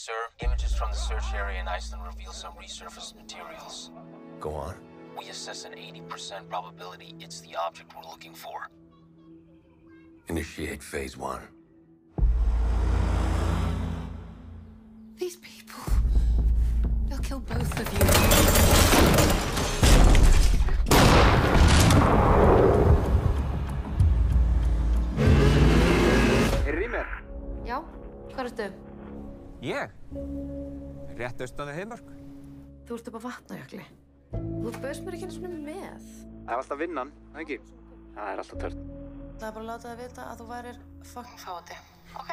Sir, images from the search area in Iceland reveal some resurfaced materials. Go on. We assess an 80% probability it's the object we're looking for. Initiate phase one. These people. They'll kill both of you. Er Rýmer? Já, hvað ertu? Ég? Rétt austan við heimörk. Þú ert upp á vatnajökli. Þú bauðst mér ekki eins og með. Það er alltaf vinnan, það ekki? Það er alltaf törn. Það er bara að láta það vita að þú værir fucking fáti. Ok.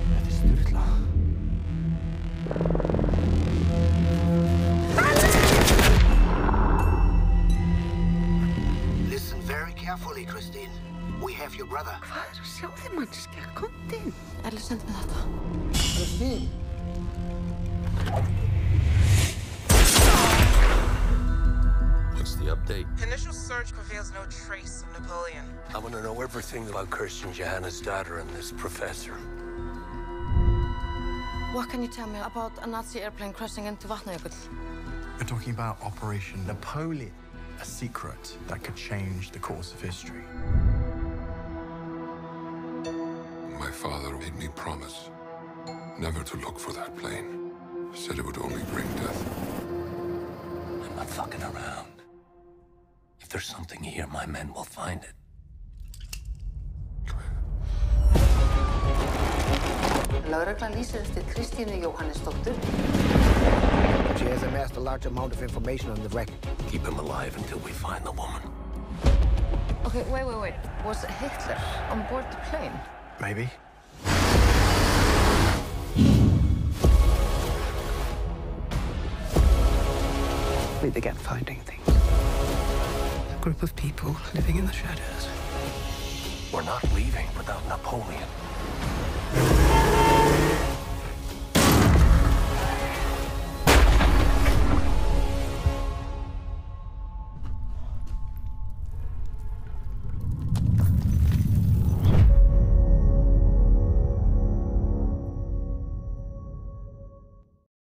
Þetta er styrla. We have your brother. Hvað er að sjá þig, mannskja? Komdu inn. Elli, sendi mig þetta. Christine? What's the update? Initial search reveals no trace of Napoleon. I want to know everything about Kristín Jóhannesdóttir and this professor. What can you tell me about a Nazi airplane crashing into Vatnajökull? We're talking about Operation Napoleon, a secret that could change the course of history. Father made me promise never to look for that plane. Said it would only bring death. I'm not fucking around. If there's something here, my men will find it. Lögreglan lýsir eftir Kristínu Jóhannesdóttur. She has amassed a large amount of information on the wreck. Keep him alive until we find the woman. Okay, wait, wait, wait. Was Hitler on board the plane? Maybe. We began finding things. A group of people living in the shadows. We're not leaving without Napoleon.